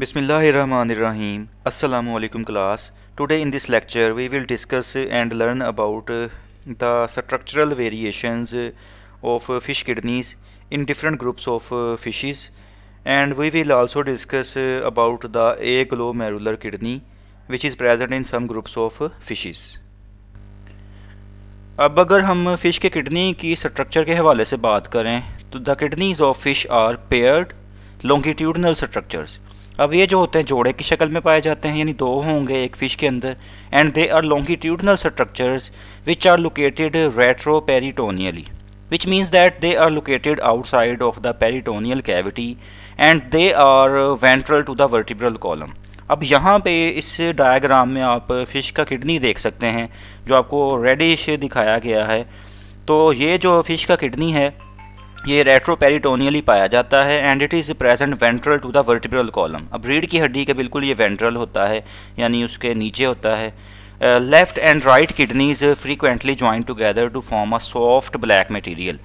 بسم اللہ الرحمن الرحیم السلام علیکم class today in this lecture we will discuss and learn about the structural variations of fish kidneys in different groups of fishes and we will also discuss about the a glue میرولر kidney which is present in some groups of fishes اب اگر ہم fish کے kidney کی structure کے حوالے سے بات کریں تو the kidneys of fish are paired longitudinal structures اب یہ جو ہوتے ہیں جوڑے کی شکل میں پائے جاتے ہیں یعنی دو ہوں گے ایک فش کے اندر and they are longitudinal structures which are located retroperitoneally which means that they are located outside of the peritoneal cavity and they are ventral to the vertebral column اب یہاں پہ اس diagram میں آپ fish کا kidney دیکھ سکتے ہیں جو آپ کو ریڈش دکھایا گیا ہے تو یہ جو فش کا کڈنی ہے یہ ریٹرو پیریٹونیلی پایا جاتا ہے and it is present ventral to the vertebral column اب ریڑھ کی ہڈی کے بالکل یہ وینٹرل ہوتا ہے یعنی اس کے نیچے ہوتا ہے left and right kidneys frequently join together to form a soft black material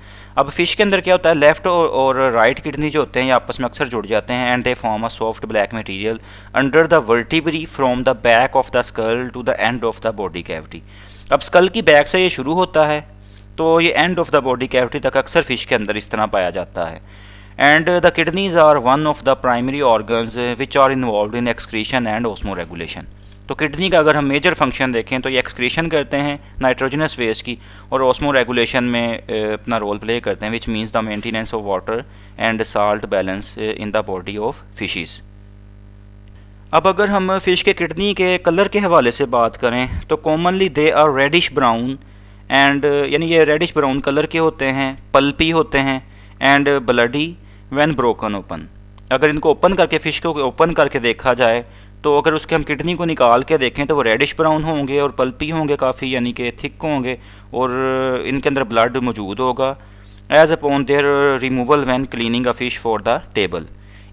اب فش کے اندر کیا ہوتا ہے لیفٹ اور رائٹ کڈنی جو ہوتے ہیں یہ آپس میں اکثر جڑ جاتے ہیں and they form a soft black material under the vertebrae from the back of the skull to the end of the body cavity اب اسکل کی بیک سے یہ شروع ہوتا ہے تو یہ end of the body cavity تک اکثر فش کے اندر اس طرح پایا جاتا ہے and the kidneys are one of the primary organs which are involved in excretion and osmoregulation تو کڈنی کا اگر ہم میجر فنکشن دیکھیں تو یہ ایکسکریشن کرتے ہیں نائٹروجنس ویسٹ کی اور اوسمو ریگولیشن میں اپنا رول پلے کرتے ہیں which means the maintenance of water and salt balance in the body of fishes اب اگر ہم فش کے کڈنی کے کلر کے حوالے سے بات کریں تو commonly they are reddish brown and uh, یعنی یہ ریڈش براؤن کلر کے ہوتے ہیں پلپی ہوتے ہیں and bloody when broken open اگر ان کو اوپن کر کے فش کو اوپن کر کے دیکھا جائے تو اگر اس کے ہم کڈنی کو نکال کے دیکھیں تو وہ ریڈش براؤن ہوں گے اور پلپی ہوں گے کافی یعنی کہ تھک ہوں گے اور uh, ان کے اندر بلڈ موجود ہوگا as upon their removal when cleaning a fish for the table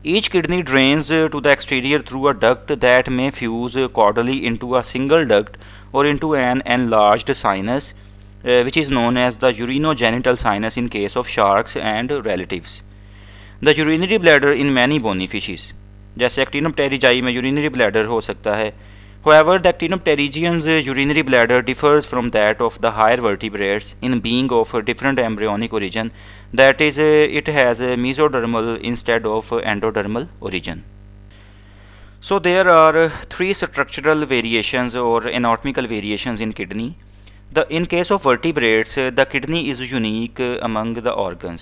each kidney drains to the exterior through a duct that may fuse caudally into a single duct or into an enlarged sinus which is known as the urinogenital sinus in case of sharks and relatives the urinary bladder in many bony fishes جیسے actinopterygii میں urinary bladder ہو سکتا ہے however the ایکٹینوپ ٹریجینز urinary bladder differs from that of the higher vertebrates in being of different embryonic origin that is it has a mesodermal instead of endodermal origin so there are three structural variations or anatomical variations in kidney the in case of vertebrates the kidney is unique among the organs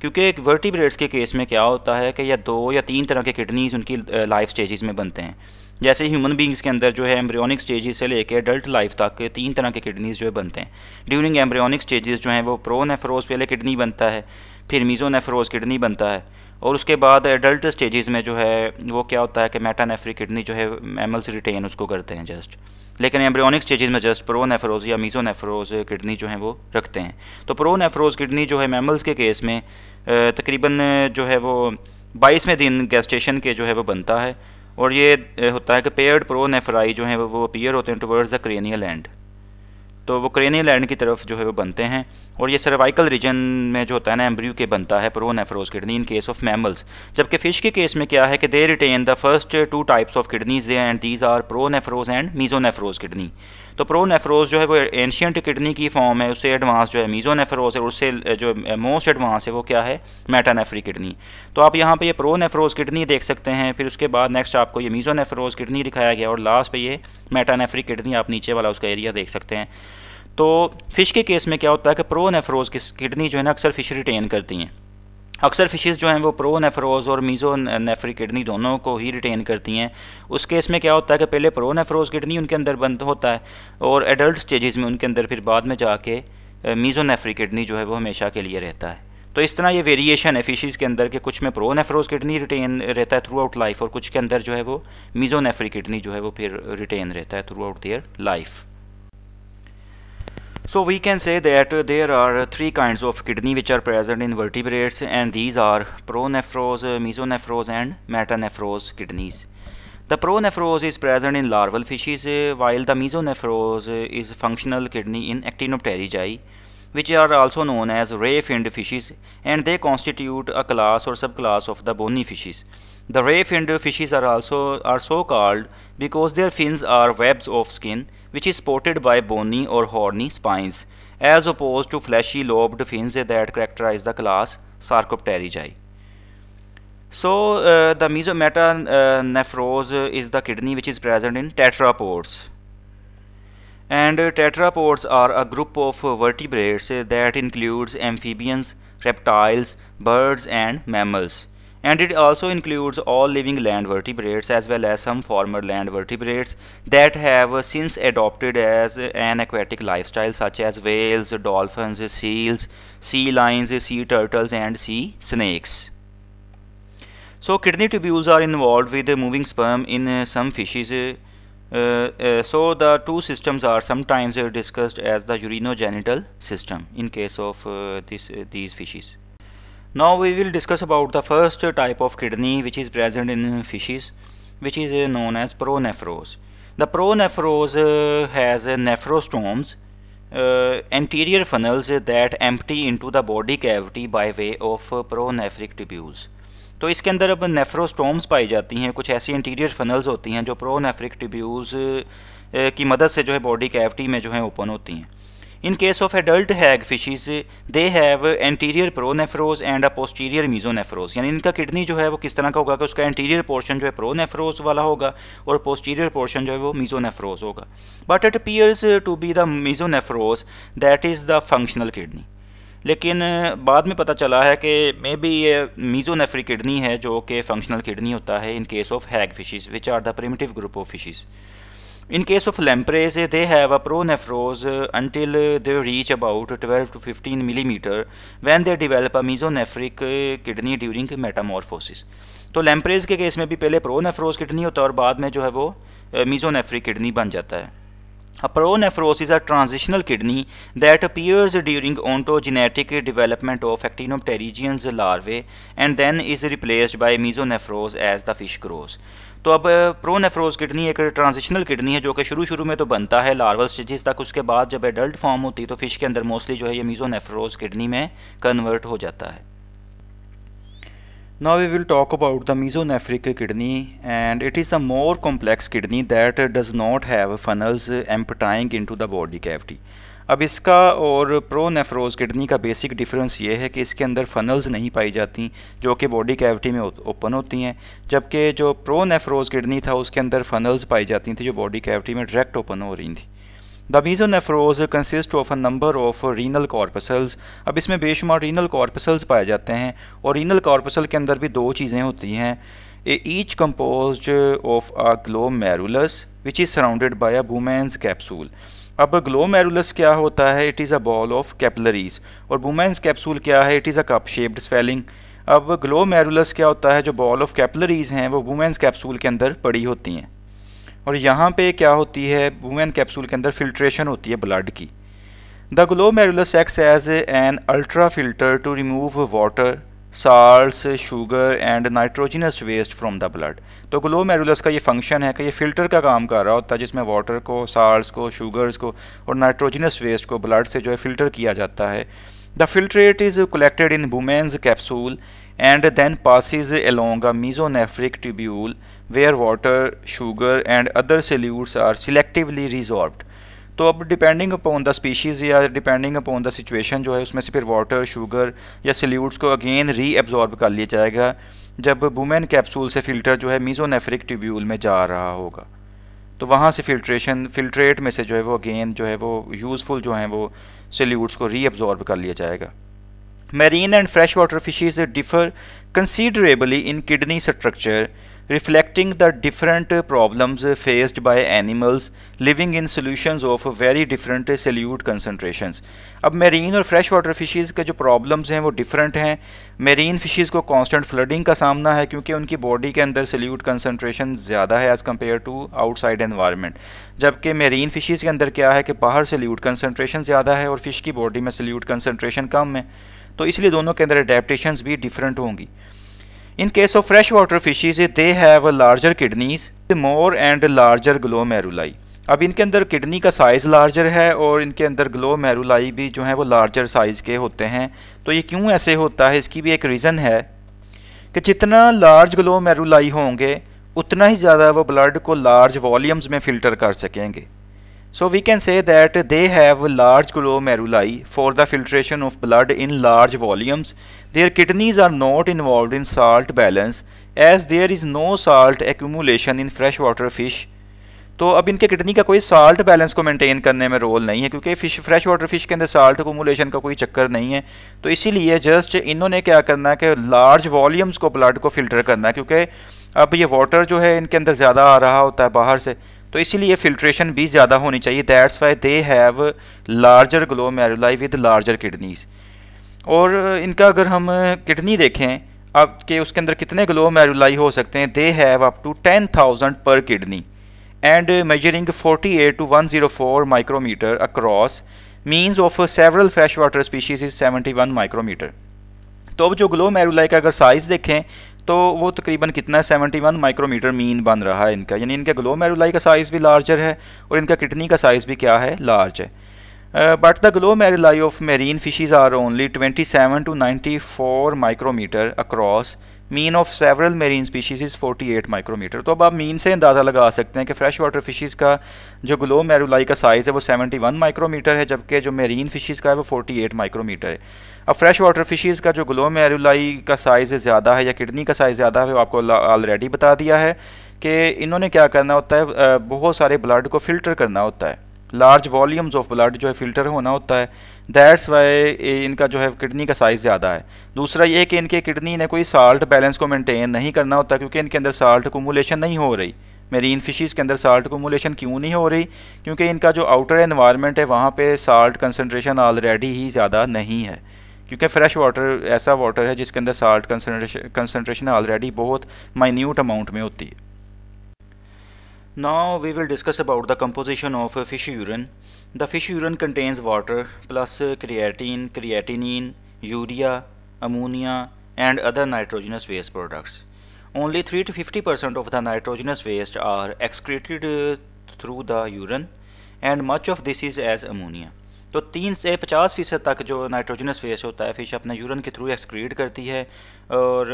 کیونکہ vertebrates کے case میں کیا ہوتا ہے کہ یا دو یا تین طرح کے کڈنیز ان کی لائف uh, سٹیجز میں بنتے ہیں جیسے ہیومن بینگز کے اندر جو ہے ایمبریونک سٹیجز سے لے کے ایڈلٹ لائف تک تین طرح کے کڈنیز جو ہے بنتے ہیں ڈیورنگ ایمبریونک سٹیجز جو ہیں وہ پرو نیفروز پہلے کڈنی بنتا ہے پھر میزو نیفروز کڈنی بنتا ہے اور اس کے بعد ایڈلٹ سٹیجز میں جو ہے وہ کیا ہوتا ہے کہ میٹا نیفری کڈنی جو ہے ایملس ریٹین اس کو کرتے ہیں جسٹ لیکن ایمبریونکس میں جسٹ پرو نیفروز یا میزو نیفروز کڈنی جو ہیں وہ رکھتے ہیں تو پرو نیفروز کڈنی جو ہے میملز کے کیس میں تقریباً جو ہے وہ بائیسویں دن گیسٹیشن کے جو ہے وہ بنتا ہے اور یہ ہوتا ہے کہ پیئرڈ پرو نیفرائی جو ہیں وہ اپیئر ہوتے ہیں ٹوورز دا کرینیل لینڈ تو وہ کرینی لینڈ کی طرف جو ہے وہ بنتے ہیں اور یہ سروائیکل ریجن میں جو ہوتا ہے نا ایمبریو کے بنتا ہے pronephros kidney in case of mammals جبکہ فش کے کیس میں کیا ہے کہ they retain the first two types of kidneys they and these are pronephros and mesonephros kidney تو پرو نیفروز جو ہے وہ اینشینٹ کڈنی کی فارم ہے اس سے ایڈوانس جو ہے میزو نیفروز ہے اس سے جو موسٹ ایڈوانس ہے وہ کیا ہے میٹا نیفری کڈنی تو آپ یہاں پہ یہ پرو نیفروز کڈنی دیکھ سکتے ہیں پھر اس کے بعد نیکسٹ آپ کو یہ میزو نیفروز کڈنی دکھایا گیا اور لاسٹ پہ یہ میٹا نیفری کڈنی آپ نیچے والا اس کا ایریا دیکھ سکتے ہیں تو فش کے کیس میں کیا ہوتا ہے کہ پرو نیفروز کڈنی جو ہے نا اکثر فش ریٹین کرتی ہیں اکثر فشز جو ہیں وہ پرو نیفروز اور میزو نیفری کڈنی دونوں کو ہی ریٹین کرتی ہیں اس کیس میں کیا ہوتا ہے کہ پہلے پرو نیفروز کڈنی ان کے اندر بند ہوتا ہے اور ایڈلٹ سٹیجز میں ان کے اندر پھر بعد میں جا کے میزو نیفری کڈنی جو ہے وہ ہمیشہ کے لیے رہتا ہے تو اس طرح یہ ویریشن ہے فشیز کے اندر کہ کچھ میں پرو نیفروز کڈنی ریٹین رہتا ہے تھرو آؤٹ لائف اور کچھ کے اندر جو ہے وہ میزو نیفری کڈنی جو ہے وہ پھر ریٹین رہتا ہے throughout their life So we can say that there are three kinds of kidney which are present in vertebrates and these are pronephrose, mesonephrose and metanephrose kidneys. The pronephrose is present in larval fishes while the mesonephrose is functional kidney in actinopterygii which are also known as ray-finned fishes and they constitute a class or subclass of the bony fishes. The ray-finned fishes are also are so called because their fins are webs of skin which is supported by bony or horny spines, as opposed to fleshy lobed fins that characterize the class Sarcopterygii. So uh, the mesometanephros uh, is the kidney which is present in tetrapods. And uh, tetrapods are a group of vertebrates that includes amphibians, reptiles, birds and mammals and it also includes all living land vertebrates as well as some former land vertebrates that have since adopted as an aquatic lifestyle such as whales, dolphins, seals, sea lions, sea turtles and sea snakes. So kidney tubules are involved with moving sperm in some fishes uh, uh, so the two systems are sometimes uh, discussed as the urinogenital system in case of uh, this, uh, these fishes. now we will discuss about the first type of kidney which is present in fishes which is known as pronephros the pronephros has nephrostomes uh, anterior funnels that empty into the body cavity by way of pronephric tubules تو اس کے اندر اب nephrostomes پائی جاتی ہیں کچھ ایسی انٹیریئر فنلز ہوتی ہیں جو پرو نیفرک ٹیبیوز کی مدد سے جو ہے باڈی کیوٹی میں جو ہیں اوپن ہوتی ہیں in case of adult hagfishes they have anterior pronephros and a posterior mesonephros یعنی ان کا کڈنی جو ہے وہ کس طرح کا ہوگا کہ اس کا انٹیریئر پورنشن جو ہے پرونیفروز والا ہوگا اور پوسٹیریئر پورشن جو ہے وہ میزونیفروز ہوگا but it appears to be the mesonephros that is the functional kidney لیکن بعد میں پتہ چلا ہے کہ مے بی یہ میزونیفری کڈنی ہے جو کہ فنکشنل کڈنی ہوتا ہے in case of hagfishes which are the primitive group of fishes in case of lampreys they have a pronephros until they reach about twelve to fifteen millimetre when they develop a mesonephric kidney during metamorphosis تو lampreys کے case میں بھی پہلے pronephros kidney ہوتا ہے اور بعد میں جو ہے وہ میزونیفرک کڈنی بن جاتا ہے pronephros is a transitional kidney that appears during ontogenetic development of ایکٹینوپ larvae and then is replaced by mesonephros as the fish grows تو اب پرونیفروز کڈنی ایک ٹرانزیشنل کڈنی ہے جو کہ شروع شروع میں تو بنتا ہے لارول سٹیجز تک اس کے بعد جب ایڈلٹ فارم ہوتی تو فش کے اندر موسٹلی جو ہے یہ میزو نیفروز کڈنی میں کنورٹ ہو جاتا ہے Now we will talk about the mesonephric kidney and it is a more complex kidney that does not have funnels emptying into the body cavity. اب اس کا اور پرو نیفروز کڈنی کا basic difference یہ ہے کہ اس کے اندر فنلز نہیں پائی جاتی جو کہ باڈی کیوٹی میں اوپن ہوتی ہیں جبکہ جو پرو نیفروز کڈنی تھا اس کے اندر فنلز پائی جاتی تھیں جو باڈی کیوٹی میں ڈائریکٹ اوپن ہو رہی تھیں the mesonephros consist of a number of renal corpuscles اب اس میں بے شمار رینل کارپسلز پائے جاتے ہیں اور رینل کارپسل کے اندر بھی دو چیزیں ہوتی ہیں A H composed of a glomerulus which is surrounded by a Bowman's capsule اب گلو میرولس کیا ہوتا ہے it is a ball of capillaries اور وومینز کیپسول کیا ہے it is a cup shaped swelling اب گلو میرولس کیا ہوتا ہے جو بال آف کیپلریز ہیں وہ وومینس کیپسول کے اندر پڑی ہوتی ہیں اور یہاں پہ کیا ہوتی ہے وومین کیپسول کے اندر فلٹریشن ہوتی ہے بلڈ کی دا گلو میرولس سیکس as an ultra filter to remove water salts sugar and nitrogenous waste from the blood تو گلو میرولس کا یہ فنکشن ہے کہ یہ فلٹر کا کام کر رہا ہوتا ہے جس میں واٹر کو سالس کو شوگرز کو اور نائٹروجنس ویسٹ کو بلڈ سے جو ہے فلٹر کیا جاتا ہے the filtrate is collected in Bowman's capsule and then passes a mesonephric tubule where water sugar and other solutes are selectively reabsorbed تو اب ڈیپینڈنگ اپون دا اسپیشیز یا ڈیپینڈنگ اپون دا سچویشن جو ہے اس میں سے پھر water sugar یا solutes کو اگین ری ایبزارب کر لیا جائے گا جب وومین کیپسول سے فلٹر جو ہے میزو نیفرک ٹیبیول میں جا رہا ہوگا تو وہاں سے فلٹریشن فلٹریٹ میں سے جو ہے وہ اگین جو ہے وہ یوزفل جو ہیں وہ سلیوٹس کو ری ایبزورب کر لیا جائے گا marine and fresh water fishes differ considerably in kidney structure reflecting the different problems faced by animals living in solutions of very different solute concentrations اب میرین اور فریش واٹر فشیز کے جو پرابلمز ہیں وہ ڈیفرنٹ ہیں marine fishes کو constant flooding کا سامنا ہے کیونکہ ان کی باڈی کے اندر سلیوٹ کنسنٹریشن زیادہ ہے as compare to outside environment جبکہ میرین فشیز کے اندر کیا ہے کہ باہر سلیوٹ کنسنٹریشن زیادہ ہے اور فش کی باڈی میں سلیوٹ کنسنٹریشن کم ہے تو اس لیے دونوں کے اندر اڈیپٹیشنز بھی ڈیفرنٹ ہوں گی in case of fresh water fishes they've a larger kidneys more and larger گلو میرولا اب ان کے اندر کڈنی کا سائز لارجر ہے اور ان کے اندر گلو میرولائی بھی جو ہیں وہ لارجر سائز کے ہوتے ہیں تو یہ کیوں ایسے ہوتا ہے اس کی بھی ایک ریزن ہے کہ جتنا لارج گلو میرولائی ہوں گے اتنا ہی زیادہ وہ بلڈ کو لارج والیومز میں فلٹر کر سکیں گے so we can say that they have large glomeruli for the filtration of blood in large volumes their kidneys are not involved in salt balance as there is no salt accumulation in fresh water fish تو اب ان کے kidney کا کوئی salt balance کو maintain کرنے میں role نہیں ہے کیونکہ فش فریش واٹر فش کے اندر سالٹ اکومولیشن کا کوئی چکر نہیں ہے تو اسی لیے جسٹ انہوں نے کیا کرنا ہے کہ لارج والیومز کو بلڈ کو فلٹر کرنا ہے کیونکہ اب یہ واٹر جو ہے ان کے اندر زیادہ آ رہا ہوتا ہے باہر سے تو اسی لیے فلٹریشن بھی زیادہ ہونی چاہیے that's why they have larger glomeruli with larger kidneys اور ان کا اگر ہم کڈنی دیکھیں اب کہ اس کے اندر کتنے گلو میرولائی ہو سکتے ہیں they have up to ten thousand per kidney and measuring forty eight to one zero four micro meter across means of several fresh water species is seventy one micro meter تو اب جو گلو میرولائی کا اگر size دیکھیں تو وہ تقریباً کتنا ہے seventy one micro meter mean بن رہا ہے ان کا یعنی ان کا گلو میرولائی کا سائز بھی لارجر ہے اور ان کا کٹنی کا سائز بھی کیا ہے لارج ہے but the glomeruli of marine fishes are only twenty seven to ninety four micro meter across mean of several marine species is 48 micro meter تو اب آپ مین سے اندازہ لگا سکتے ہیں کہ فریش واٹر فشیز کا جو گلو میرولائی کا سائز ہے وہ 71 ون میٹر ہے جبکہ جو میرین فشیز کا ہے وہ 48 ایٹ مائکرو میٹر ہے اب فریش واٹر فشیز کا جو گلو میرولائی کا سائز زیادہ ہے یا کڈنی کا سائز زیادہ ہے وہ آپ کو آلریڈی بتا دیا ہے کہ انہوں نے کیا کرنا ہوتا ہے بہت سارے بلڈ کو فلٹر کرنا ہوتا ہے لارج والیومز آف بلڈ جو ہے فلٹر ہونا ہوتا ہے دیٹس وائی ان کا جو ہے کڈنی کا سائز زیادہ ہے دوسرا یہ کہ ان کے کڈنی نے کوئی سالٹ بیلنس کو مینٹین نہیں کرنا ہوتا کیونکہ ان کے اندر سالٹ کومولیشن نہیں ہو رہی میرین فشیز کے اندر سالٹ کومولیشن کیوں نہیں ہو رہی کیونکہ ان کا جو آؤٹر انوائرمنٹ ہے وہاں پہ سالٹ کنسنٹریشن آلریڈی ہی زیادہ نہیں ہے کیونکہ فریش واٹر ایسا واٹر ہے جس کے اندر سالٹ کنسنٹریشن آلریڈی بہت مائنیوٹ اماؤنٹ میں ہوتی ہے Now we will discuss about the composition of fish urine. The fish urine contains water plus creatine, creatinine, urea, ammonia and other nitrogenous waste products. Only 3 to 50 percent of the nitrogenous waste are excreted through the urine and much of this is as ammonia. تو تین سے پچاس فیصد تک جو nitrogenous waste ہوتا ہے fish اپنے یورن کے تھرو ایکسکریٹ کرتی ہے اور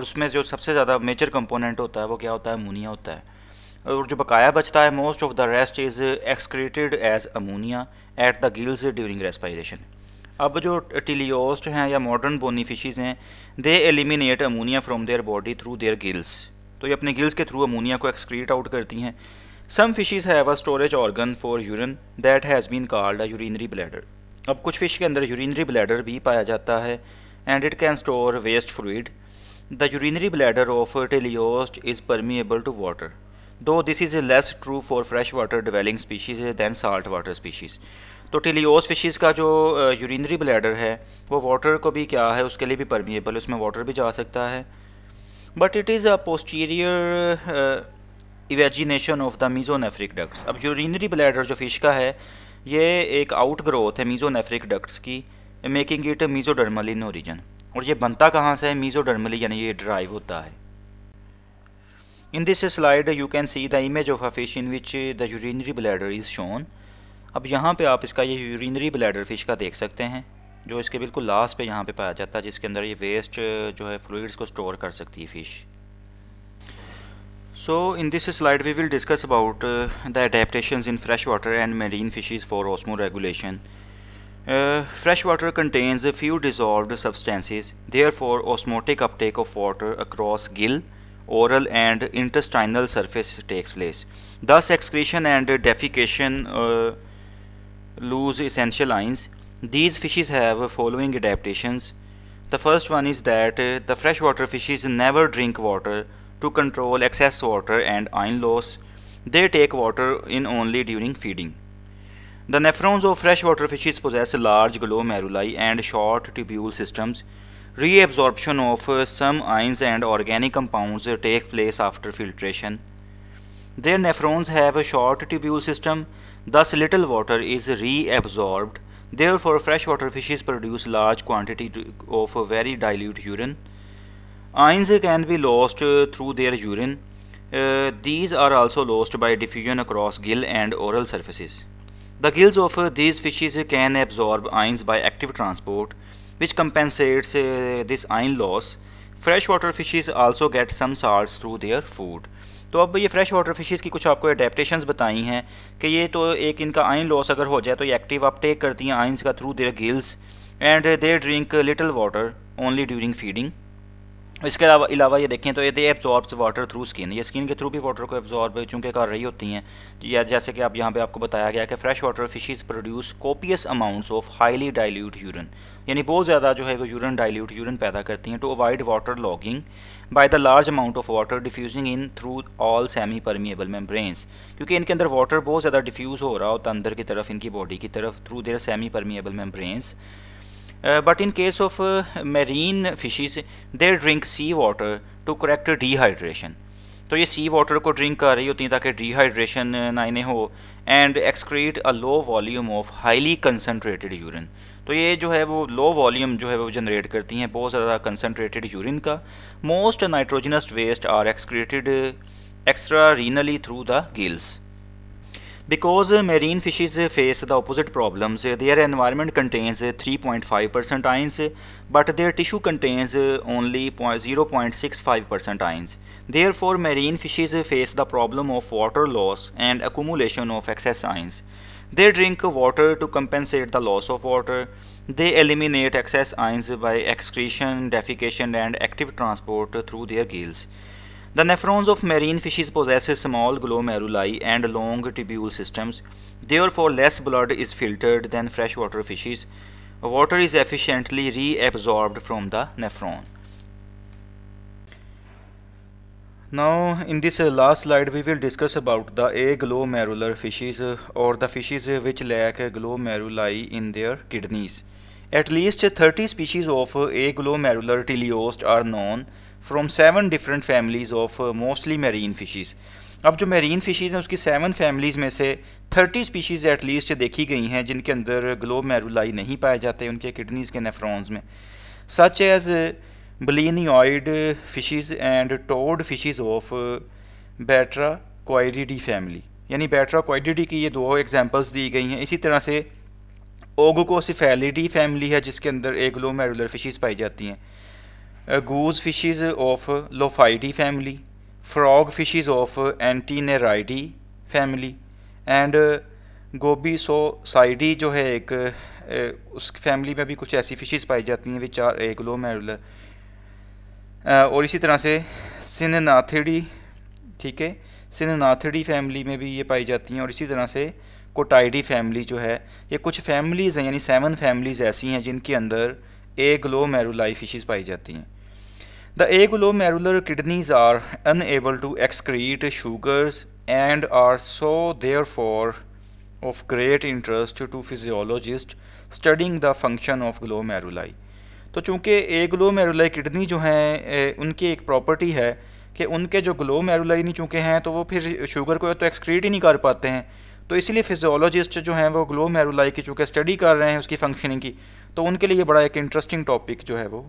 اس میں جو سب سے زیادہ میجر کمپوننٹ ہوتا ہے وہ کیا ہوتا ہے امونیا ہوتا ہے اور جو بقایا بچتا ہے most of the rest is excreted as ammonia at the gills during respiration اب جو ٹیلیوسٹ ہیں یا ماڈرن بونی فشیز ہیں they eliminate ammonia from their body through their gills تو یہ اپنے گلز کے تھرو امونیا کو ایکسکریٹ آؤٹ کرتی ہیں some fishes have a storage organ for urine that has been called a urinary bladder اب کچھ فش کے اندر یورینری بلیڈر بھی پایا جاتا ہے and it can store waste fluid the urinary bladder of teleost is permeable to water though this is a less true for fresh water developing species than salt water species تو teleost fishes کا جو urinary bladder ہے وہ water کو بھی کیا ہے اس کے لیے بھی پرمیبل اس میں واٹر بھی جا سکتا ہے but it is a posterior evagination of the mesonephric ducts اب یورینری بلیڈر جو فش کا ہے یہ ایک آؤٹ گروتھ ہے میزو نیفرک ڈکٹس کی making it mesodermal in origin اور یہ بنتا کہاں سے ہے میزو ڈرملی یعنی یہ ڈرائیو ہوتا ہے In this slide you can see the image of a fish in which the urinary bladder is shown. اب یہاں پہ آپ اس کا یہ یورینری بلیڈر فش کا دیکھ سکتے ہیں جو اس کے بالکل لاسٹ پہ یہاں پہ پایا جاتا ہے جس کے اندر یہ ویسٹ جو ہے fluids کو store کر سکتی ہے fish so in this slide we will discuss about the adaptation and marine fishes for osmoregulation fresh water contains few dissolved substances they are for osmotic uptake of water across gill oral and intestinal surface takes place. Thus excretion and defecation uh, lose essential ions. These fishes have following adaptations. The first one is that uh, the freshwater fishes never drink water to control excess water and ion loss. They take water in only during feeding. The nephrons of freshwater fishes possess large glomeruli and short tubule systems. Reabsorption of uh, some ions and organic compounds take place after filtration. Their nephrons have a short tubule system, thus little water is reabsorbed. Therefore, freshwater fishes produce large quantity of very dilute urine. Ions can be lost uh, through their urine. Uh, these are also lost by diffusion across gill and oral surfaces. The gills of uh, these fishes can absorb ions by active transport. which compensates uh, this iron loss. Fresh water fishes also get some salts through their food تو اب یہ fresh water fishes کی کچھ آپ کو اڈیپٹیشنز بتائی ہیں کہ یہ تو ایک ان کا آئن لاس اگر ہو جائے تو یہ ایکٹیو آپ ٹیک کرتی ہیں آئنس کا through their gills and there drink little water only during feeding اس کے علاوہ علاوہ یہ دیکھیں تو یہ they absorb water through skin یہ اسکن کے تھرو بھی واٹر کو ایبزارب چونکہ کر رہی ہوتی ہیں یا جیسے کہ آپ یہاں پہ آپ کو بتایا گیا کہ fresh water fishes produce copious amounts of highly dilute urine یعنی بہت زیادہ جو ہے وہ یورن ڈائیلیوٹ یورن پیدا کرتی ہیں to avoid water logging by the large amount of water diffusing in through all semi permeable membranes کیونکہ ان کے اندر واٹر بہت زیادہ ڈیفیوز ہو رہا ہوتا اندر کی طرف ان کی باڈی کی طرف through their semi permeable membranes but in case of marine fishes there drink sea water to correct dehydration تو یہ سی واٹر کو ڈرنک کر رہی ہوتی ہیں تاکہ ڈی ہائیڈریشن uh, نہ انہیں ہو and excrete a low volume of highly concentrated urine تو یہ جو ہے وہ لو والیوم جو ہے وہ جنریٹ کرتی ہیں بہت زیادہ کنسنٹریٹڈ یورین کا most nitrogenous waste are excreted extra رینلی through the gills Because uh, marine fishes uh, face the opposite problems, uh, their environment contains 3.5% ions, but their tissue contains only 0.65% ions. Therefore, marine fishes face the problem of water loss and accumulation of excess ions. They drink water to compensate the loss of water. They eliminate excess ions by excretion, defecation, and active transport through their gills. The nephrons of marine fishes possess small glomeruli and long tubule systems. Therefore, less blood is filtered than freshwater fishes. Water is efficiently reabsorbed from the nephron. Now, in this uh, last slide, we will discuss about the aglomerular fishes uh, or the fishes uh, which lack glomeruli in their kidneys. At least 30 species of aglomerular teleost are known from seven different families of mostly marine fishes اب جو marine fishes ہیں اس کی seven families میں سے thirty species at least دیکھی گئی ہیں جن کے اندر گلو میرولائی نہیں پائے جاتے ان کے کڈنیز کے نیفرونز میں such as blenny fishes and toad fishes of Batrachoididae family یعنی بیٹرا کوائڈیڈی کی یہ دو ایگزامپلس دی گئی ہیں اسی طرح سے اوگوکوسیفیلیڈی کو فیملی ہے جس کے اندر ایگلو میرولر فشیز پائی جاتی ہیں goose fishes of Lophiidae family frog fishes of Antennariidae family and Gobiesocidae جو ہے ایک اس فیملی میں بھی کچھ ایسی فشیز پائی جاتی ہیں وچار ایک لو میر اور اسی طرح سے سن ناتھڑی ٹھیک ہے سن ناتھڑی فیملی میں بھی یہ پائی جاتی ہیں اور اسی طرح سے کوٹائیڈی فیملی جو ہے یہ کچھ فیملیز ہیں یعنی سیون فیملیز ایسی ہیں جن کے اندر اے گلو میرولا فشز پائی جاتی ہیں the a glue میرولر kidneys are unable to excrete sugars and are so therefore of great interest to physiologist studying the function of گلو میرولا تو چونکہ اے گلو میرولا کڈنی جو ہیں ان کی ایک پراپرٹی ہے کہ ان کے جو گلو میرولا نہیں چونکہ ہیں تو وہ پھر شوگر کو تو ایکسکریٹ ہی نہیں کر پاتے ہیں تو اسی لیے فزیولوجسٹ جو ہیں وہ گلو میرولائی کی چونکہ اسٹڈی کر رہے ہیں اس کی فنکشننگ کی تو ان کے لیے بڑا ایک انٹرسٹنگ ٹاپک جو ہے وہ